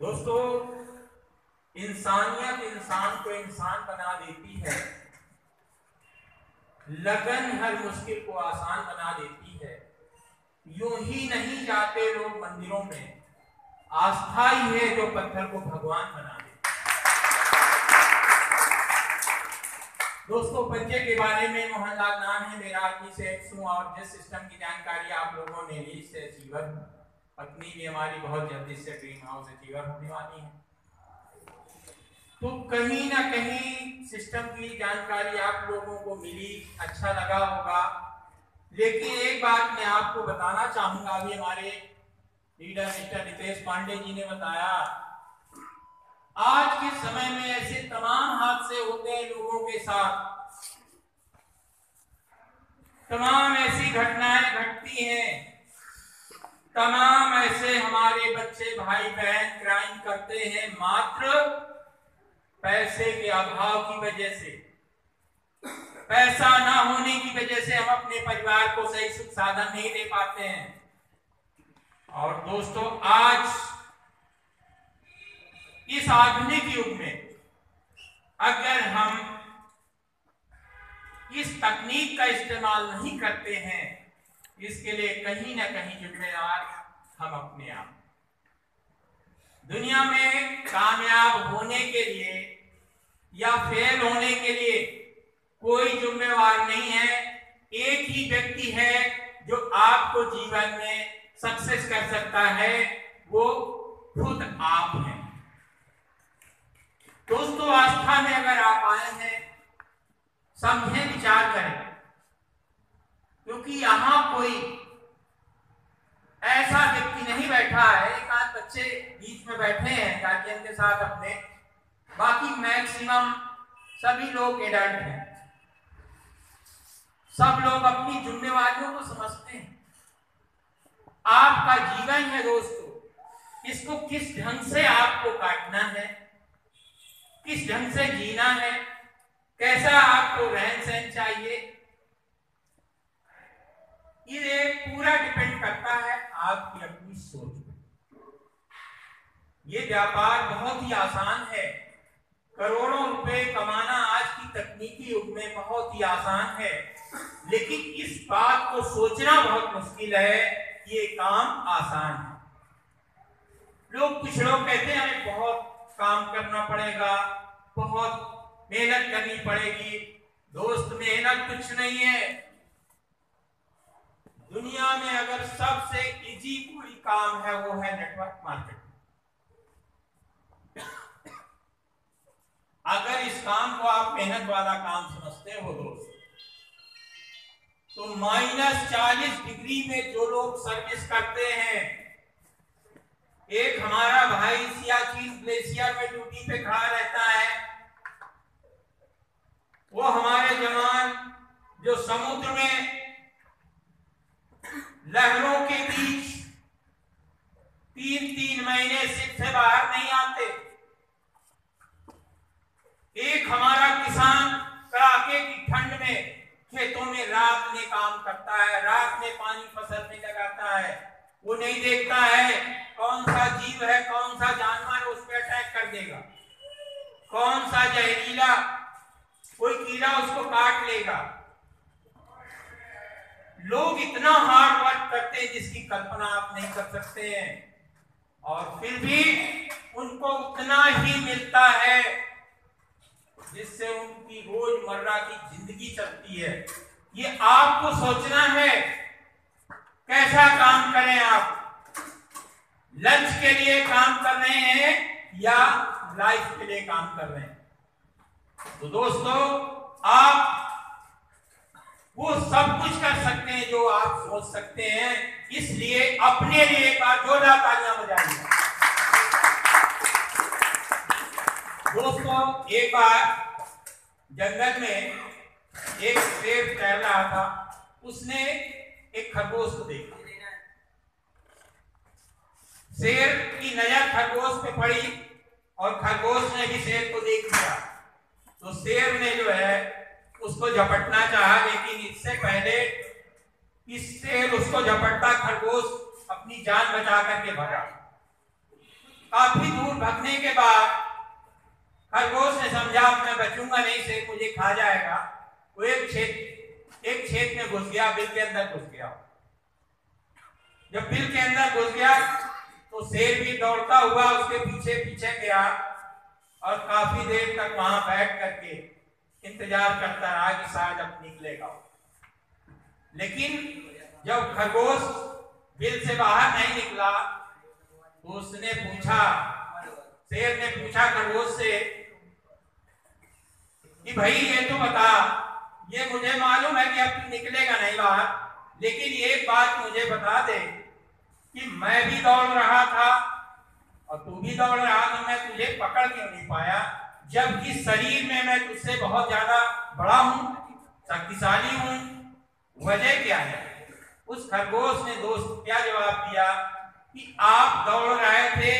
दोस्तों, इंसानियत इंसान को इंसान बना देती है। लगन हर मुश्किल को आसान बना देती है। यूँ ही नहीं जाते लोग मंदिरों में। आस्था ही है जो पत्थर को भगवान बना देती दोस्तों बच्चे के बारे में मोहनलाल नाम है, मेरा आदमी से हूँ और जिस सिस्टम की जानकारी आप लोगों ने ली, से अचीवर पत्नी भी हमारी बहुत जल्दी से ड्रीम हाउस अचीवर होने वाली है। तो कहीं ना कहीं सिस्टम की जानकारी आप लोगों को मिली अच्छा लगा होगा। लेकिन एक बात मैं आपको बताना चाहूँगा, अभी हमारे लीडर मिस्टर नितेश पांडे जी ने बताया आज के समय में ऐसे तमाम हादसे होते हैं लोगों के साथ। तमाम ऐसी घटनाएँ घटती हैं। तमाम ऐसे हमारे बच्चे भाई बहन क्राइम करते हैं मात्र पैसे के अभाव की वजह से। पैसा ना होने की वजह से हम अपने परिवार को सही सुख साधन नहीं दे पाते हैं। और दोस्तों, आज इस आधुनिक युग में अगर हम इस तकनीक का इस्तेमाल नहीं करते हैं, इसके लिए कहीं ना कहीं जिम्मेदार हम अपने आप। दुनिया में कामयाब होने के लिए या फेल होने के लिए कोई जिम्मेवार नहीं है। एक ही व्यक्ति है जो आपको जीवन में सक्सेस कर सकता है, वो खुद आप हैं। दोस्तों, आस्था में अगर आप आए हैं, समझे, विचार करें। क्योंकि यहाँ कोई ऐसा व्यक्ति नहीं बैठा है, एक आध बच्चे बीच में बैठे हैं, गार्जियन के साथ अपने। बाकी मैक्सिमम सभी लोग एडल्ट हैं। सब लोग अपनी जिम्मेवारियों को समझते हैं। आपका जीवन है दोस्तों, इसको किस ढंग से आपको काटना है किस ढंग से जीना है? कैसा आपको रहन सहन चाहिए? ये पूरा डिपेंड करता है आपकी अपनी सोच ये व्यापार बहुत ही आसान है। करोड़ों रुपए कमाना आज की तकनीकी युग में बहुत ही आसान है। लेकिन इस बात को सोचना बहुत मुश्किल है ये काम आसान है। लोग कुछ लोग कहते हैं हमें बहुत काम करना पड़ेगा। बहुत मेहनत करनी पड़ेगी। दोस्त, मेहनत कुछ नहीं है। दुनिया में अगर सबसे इजी कोई काम है, वो है नेटवर्क मार्केटिंग अगर इस काम को आप मेहनत वाला काम समझते हो, दोस्त तो माइनस चालीस डिग्री में जो लोग सर्विस करते हैं एक हमारा भाई सियाचिन ग्लेशियर में ड्यूटी पे खड़ा रहता है। वो हमारे जवान जो समुद्र में लहरों के बीच तीन तीन महीने शिप से बाहर नहीं आते। एक हमारा किसान कड़ाके की ठंड में खेतों में रात में काम करता है रात में पानी फ़सल में लगाता है वो नहीं देखता है कौन सा जीव है कौन सा जानवर उस पर अटैक कर देगा कौन सा जहरीला कोई कीड़ा उसको काट लेगा। लोग इतना हार्ड वर्क करते हैं जिसकी कल्पना आप नहीं कर सकते हैं। और फिर भी उनको उतना ही मिलता है जिससे उनकी रोज़मर्रा की ज़िंदगी चलती है। ये आपको सोचना है, कैसा काम करें आप? लंच के लिए काम कर रहे हैं या लाइफ के लिए काम कर रहे हैं? तो दोस्तों, आप वो सब कुछ कर सकते हैं जो आप सोच सकते हैं, इसलिए अपने लिए एक बार जोरदार तालियाँ बजाइए। दोस्तों, एक बार जंगल में एक शेर टहल रहा था, उसने एक खरगोश को देखा। शेर की नज़र खरगोश पे पड़ी और खरगोश ने भी शेर को देख लिया। शेर ने जो है उसको झपटना चाहा, लेकिन इससे पहले कि शेर उसको झपटता खरगोश अपनी जान बचा करके भगा। काफ़ी दूर भगने के बाद खरगोश ने समझा, मैं बचूँगा नहीं, शेर मुझे खा जाएगा। वो एक छेद एक छेद में घुस गया, बिल के अंदर घुस गया। जब बिल के अंदर घुस गया तो शेर भी दौड़ता हुआ उसके पीछे पीछे गया। और काफ़ी देर तक वहाँ बैठ करके इंतज़ार करता रहा कि शायद अब निकलेगा लेकिन जब खरगोश बिल से बाहर नहीं निकला तो उसने पूछा, शेर ने पूछा खरगोश से कि भाई, ये तो बता, ये मुझे मालूम है कि अब निकलेगा नहीं बाहर, लेकिन एक बात मुझे बता दे कि मैं भी दौड़ रहा था और तू भी दौड़ रहा था मैं तुझे पकड़ क्यों नहीं पाया? जबकि शरीर में मैं तुझसे बहुत ज़्यादा बड़ा हूँ, शक्तिशाली हूँ। वजह क्या है? उस खरगोश ने दोस्त क्या जवाब दिया? कि आप दौड़ रहे थे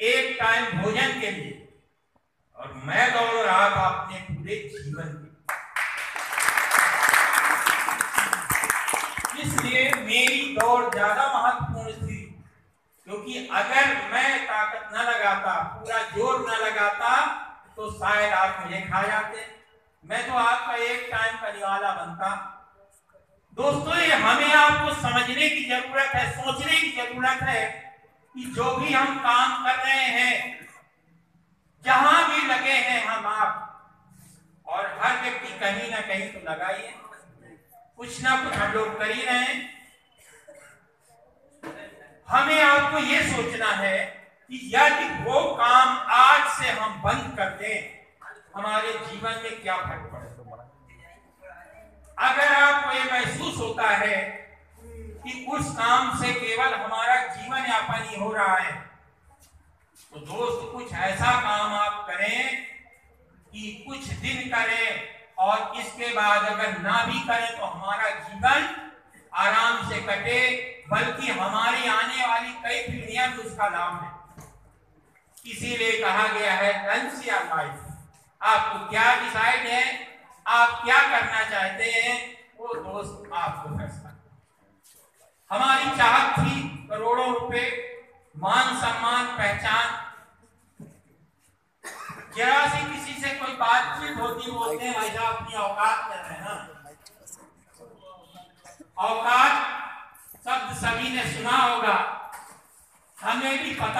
एक टाइम भोजन के लिए, और मैं दौड़ रहा था अपने पूरे जीवन के इसलिए मेरी दौड़ ज़्यादा महत्वपूर्ण थी क्योंकि अगर मैं ताकत न लगाता, पूरा ज़ोर न लगाता तो शायद आप मुझे खा जाते। मैं तो आपका एक टाइम का निवाला बनता। दोस्तों, ये हमें आपको समझने की ज़रूरत है, सोचने की ज़रूरत है कि जो भी हम काम कर रहे हैं, जहाँ भी लगे हैं हम आप। और हर व्यक्ति कहीं ना कहीं तो लगाइए कुछ ना कुछ हम लोग कर ही रहे हैं। हमें आपको ये सोचना है कि यदि वो काम आज से हम बंद कर दें, हमारे जीवन में क्या फ़र्क पड़े? अगर आपको ये महसूस होता है कि उस काम से केवल हमारा जीवन यापन ही हो रहा है तो दोस्त, कुछ ऐसा काम आप करें कि कुछ दिन करें और इसके बाद अगर ना भी करें तो हमारा जीवन आराम से कटे बल्कि हमारी आने वाली कई पीढ़ियाँ भी उसका नाम है। इसीलिए कहा गया है लंच या आपको क्या डिसाइड है? आप क्या करना चाहते हैं? वो दोस्त आपको फैसला। हमारी चाहत थी करोड़ों रुपए, मान सम्मान, पहचान। जरा सी किसी से कोई बातचीत होती बोलते हैं, भाई साहब, अपनी औकात कर रहे हैं औकात शब्द सभी ने सुना होगा। हमें भी पता